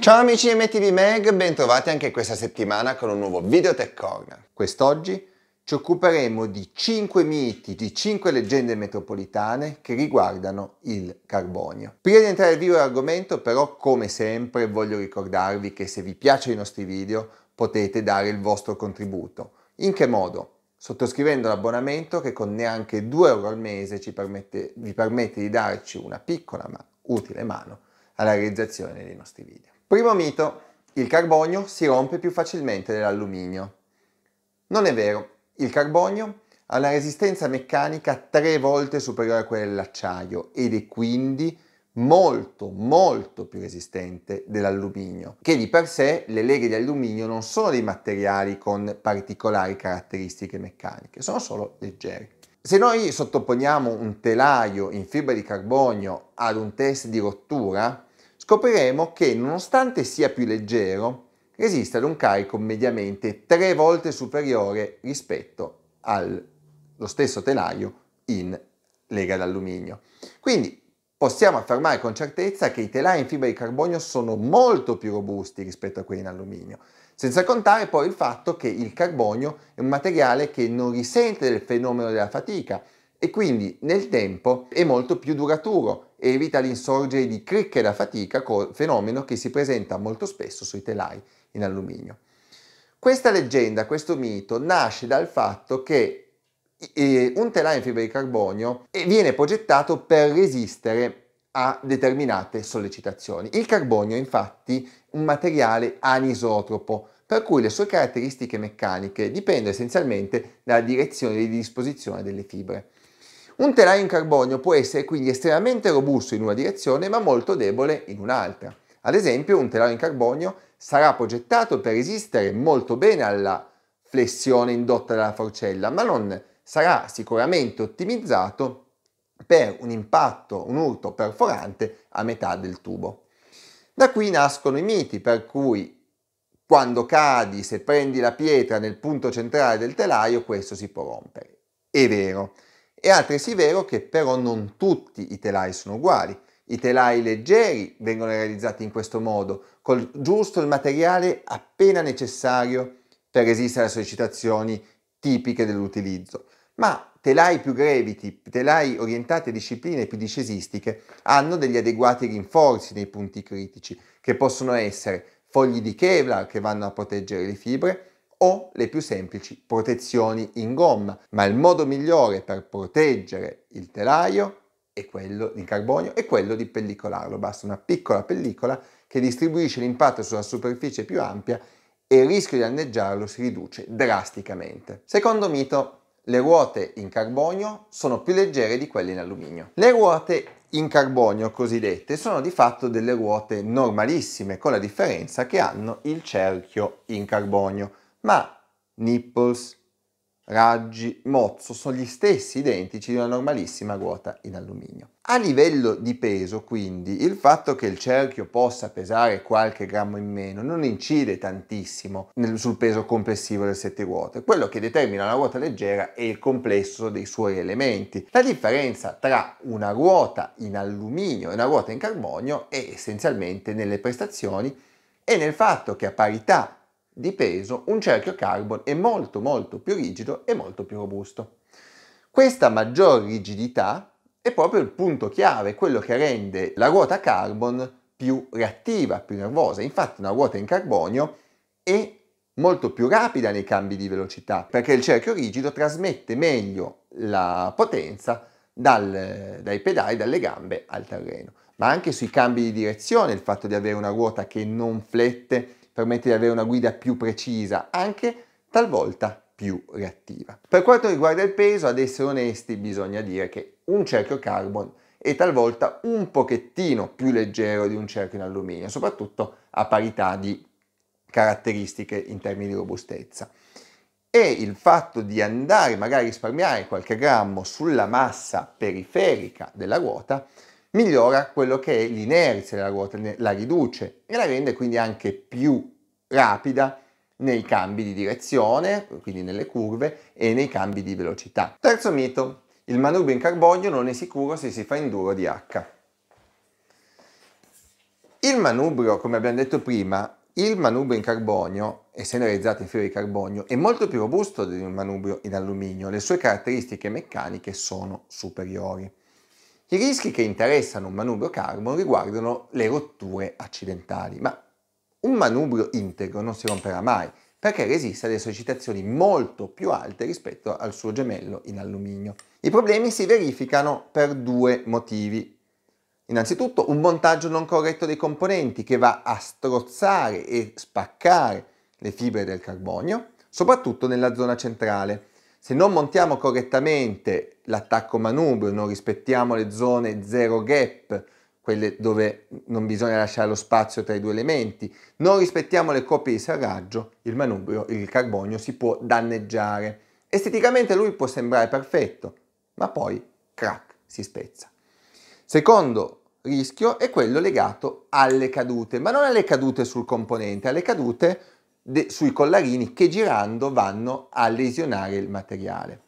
Ciao amici di MTV Mag, bentrovati anche questa settimana con un nuovo Video Tech Corner. Quest'oggi ci occuperemo di 5 miti, di 5 leggende metropolitane che riguardano il carbonio. Prima di entrare vivo dell'argomento però come sempre voglio ricordarvi che se vi piacciono i nostri video potete dare il vostro contributo. In che modo? Sottoscrivendo l'abbonamento che con neanche 2 euro al mese permette, vi permette di darci una piccola ma utile mano alla realizzazione dei nostri video. Primo mito, il carbonio si rompe più facilmente dell'alluminio. Non è vero, il carbonio ha una resistenza meccanica tre volte superiore a quella dell'acciaio ed è quindi molto molto più resistente dell'alluminio, che di per sé le leghe di alluminio non sono dei materiali con particolari caratteristiche meccaniche, sono solo leggeri. Se noi sottoponiamo un telaio in fibra di carbonio ad un test di rottura, scopriremo che nonostante sia più leggero, resiste ad un carico mediamente tre volte superiore rispetto allo stesso telaio in lega d'alluminio. Quindi possiamo affermare con certezza che i telai in fibra di carbonio sono molto più robusti rispetto a quelli in alluminio, senza contare poi il fatto che il carbonio è un materiale che non risente del fenomeno della fatica e quindi nel tempo è molto più duraturo evita l'insorgere di cricche da fatica, fenomeno che si presenta molto spesso sui telai in alluminio. Questa leggenda, questo mito, nasce dal fatto che un telaio in fibra di carbonio viene progettato per resistere a determinate sollecitazioni. Il carbonio è infatti un materiale anisotropo, per cui le sue caratteristiche meccaniche dipendono essenzialmente dalla direzione di disposizione delle fibre. Un telaio in carbonio può essere quindi estremamente robusto in una direzione ma molto debole in un'altra. Ad esempio un telaio in carbonio sarà progettato per resistere molto bene alla flessione indotta dalla forcella, ma non sarà sicuramente ottimizzato per un impatto, un urto perforante a metà del tubo. Da qui nascono i miti per cui quando cadi, se prendi la pietra nel punto centrale del telaio, questo si può rompere. È vero, è altresì vero che però non tutti i telai sono uguali. I telai leggeri vengono realizzati in questo modo, col giusto il materiale appena necessario per resistere alle sollecitazioni tipiche dell'utilizzo. Ma telai più greviti, telai orientati a discipline più discesistiche, hanno degli adeguati rinforzi nei punti critici, che possono essere fogli di Kevlar che vanno a proteggere le fibre, o le più semplici protezioni in gomma, ma il modo migliore per proteggere il telaio è quello in carbonio è quello di pellicolarlo. Basta una piccola pellicola che distribuisce l'impatto sulla superficie più ampia e il rischio di danneggiarlo si riduce drasticamente. Secondo mito, le ruote in carbonio sono più leggere di quelle in alluminio. Le ruote in carbonio cosiddette sono di fatto delle ruote normalissime, con la differenza che hanno il cerchio in carbonio ma nipples, raggi, mozzo sono gli stessi identici di una normalissima ruota in alluminio. A livello di peso, quindi, il fatto che il cerchio possa pesare qualche grammo in meno non incide tantissimo nel, sul peso complessivo del sette ruote. Quello che determina una ruota leggera è il complesso dei suoi elementi. La differenza tra una ruota in alluminio e una ruota in carbonio è essenzialmente nelle prestazioni e nel fatto che a parità di peso, un cerchio carbon è molto molto più rigido e molto più robusto. Questa maggior rigidità è proprio il punto chiave, quello che rende la ruota carbon più reattiva, più nervosa. Infatti una ruota in carbonio è molto più rapida nei cambi di velocità, perché il cerchio rigido trasmette meglio la potenza dal, dai pedali, dalle gambe al terreno. Ma anche sui cambi di direzione, il fatto di avere una ruota che non flette permette di avere una guida più precisa, anche talvolta più reattiva. Per quanto riguarda il peso, ad essere onesti, bisogna dire che un cerchio carbon è talvolta un pochettino più leggero di un cerchio in alluminio, soprattutto a parità di caratteristiche in termini di robustezza. E il fatto di andare magari a risparmiare qualche grammo sulla massa periferica della ruota migliora quello che è l'inerzia della ruota, la riduce e la rende quindi anche più rapida nei cambi di direzione, quindi nelle curve, e nei cambi di velocità. Terzo mito, il manubrio in carbonio non è sicuro se si fa enduro di H. Il manubrio, come abbiamo detto prima, il manubrio in carbonio, essendo realizzato in fibra di carbonio, è molto più robusto di un manubrio in alluminio. Le sue caratteristiche meccaniche sono superiori. I rischi che interessano un manubrio carbon riguardano le rotture accidentali, ma un manubrio integro non si romperà mai perché resiste a delle sollecitazioni molto più alte rispetto al suo gemello in alluminio. I problemi si verificano per due motivi Innanzitutto un montaggio non corretto dei componenti che va a strozzare e spaccare le fibre del carbonio, soprattutto nella zona centrale. Se non montiamo correttamente l'attacco manubrio, non rispettiamo le zone zero gap, quelle dove non bisogna lasciare lo spazio tra i due elementi, non rispettiamo le coppie di serraggio, il manubrio, il carbonio si può danneggiare. Esteticamente lui può sembrare perfetto, ma poi, crack, si spezza. Secondo rischio è quello legato alle cadute, ma non alle cadute sul componente, alle cadute de- sui collarini che girando vanno a lesionare il materiale.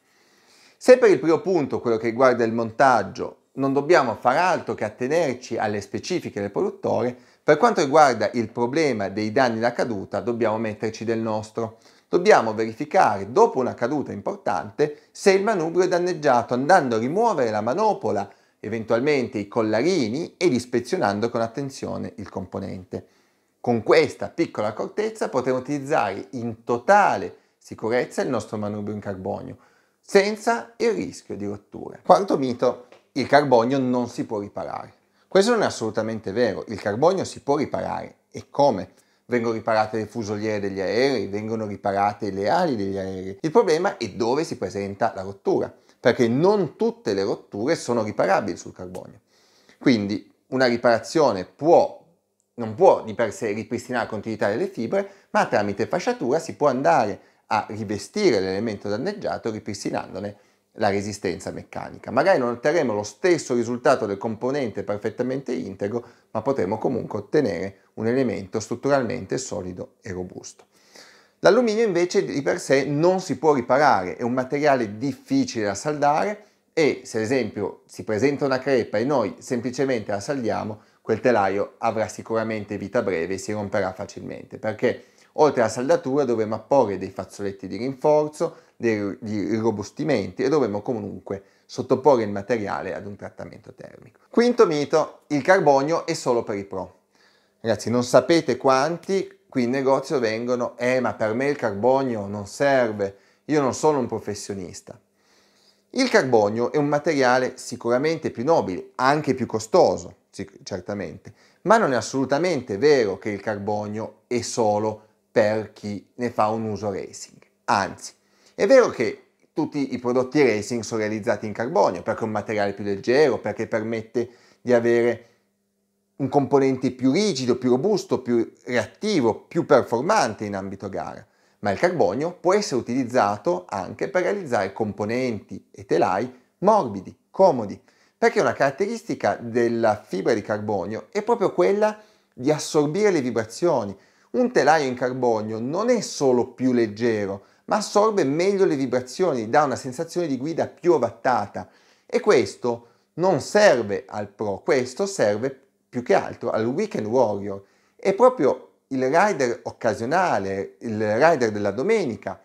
Se per il primo punto, quello che riguarda il montaggio, non dobbiamo fare altro che attenerci alle specifiche del produttore, per quanto riguarda il problema dei danni da caduta dobbiamo metterci del nostro. Dobbiamo verificare dopo una caduta importante se il manubrio è danneggiato andando a rimuovere la manopola eventualmente i collarini ed ispezionando con attenzione il componente. Con questa piccola accortezza potremo utilizzare in totale sicurezza il nostro manubrio in carbonio, senza il rischio di rotture. Quarto mito, il carbonio non si può riparare. Questo non è assolutamente vero, il carbonio si può riparare. E come? Vengono riparate le fusoliere degli aerei, vengono riparate le ali degli aerei. Il problema è dove si presenta la rottura perché non tutte le rotture sono riparabili sul carbonio. Quindi una riparazione può, non può di per sé ripristinare la continuità delle fibre, ma tramite fasciatura si può andare a rivestire l'elemento danneggiato ripristinandone la resistenza meccanica. Magari non otterremo lo stesso risultato del componente perfettamente integro, ma potremo comunque ottenere un elemento strutturalmente solido e robusto. L'alluminio invece di per sé non si può riparare, è un materiale difficile da saldare e se ad esempio si presenta una crepa e noi semplicemente la saldiamo, quel telaio avrà sicuramente vita breve e si romperà facilmente perché oltre alla saldatura dovremo apporre dei fazzoletti di rinforzo, dei, robustimenti e dovremo comunque sottoporre il materiale ad un trattamento termico. Quinto mito, il carbonio è solo per i pro. Ragazzi, non sapete quanti qui in negozio vengono, eh ma per me il carbonio non serve, io non sono un professionista. Il carbonio è un materiale sicuramente più nobile, anche più costoso, certamente, ma non è assolutamente vero che il carbonio è solo per chi ne fa un uso racing. Anzi, è vero che tutti i prodotti racing sono realizzati in carbonio perché è un materiale più leggero, perché permette di avere un componente più rigido, più robusto, più reattivo, più performante in ambito gara, ma il carbonio può essere utilizzato anche per realizzare componenti e telai morbidi, comodi, perché una caratteristica della fibra di carbonio è proprio quella di assorbire le vibrazioni. Un telaio in carbonio non è solo più leggero, ma assorbe meglio le vibrazioni, dà una sensazione di guida più ovattata e questo non serve al pro, questo serve più che altro al weekend warrior. È proprio il rider occasionale, il rider della domenica,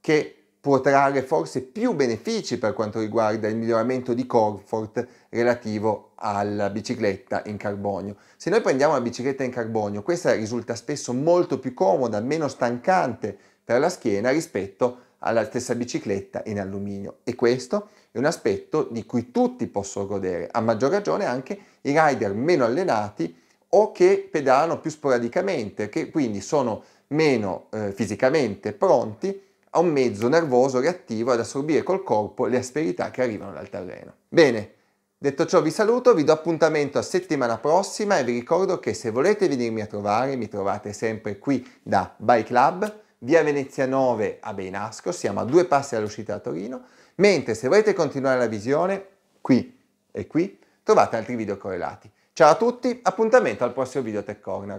che può trarre forse più benefici per quanto riguarda il miglioramento di comfort relativo alla bicicletta in carbonio. Se noi prendiamo una bicicletta in carbonio, questa risulta spesso molto più comoda, meno stancante per la schiena rispetto alla stessa bicicletta in alluminio e questo è un aspetto di cui tutti possono godere, a maggior ragione anche i rider meno allenati o che pedalano più sporadicamente, che quindi sono meno eh, fisicamente pronti a un mezzo nervoso reattivo ad assorbire col corpo le asperità che arrivano dal terreno. Bene, detto ciò vi saluto, vi do appuntamento a settimana prossima e vi ricordo che se volete venirmi a trovare mi trovate sempre qui da Bike Club via Venezia 9 a Beinasco, siamo a due passi dall'uscita da Torino, mentre se volete continuare la visione, qui e qui, trovate altri video correlati. Ciao a tutti, appuntamento al prossimo video Tech Corner.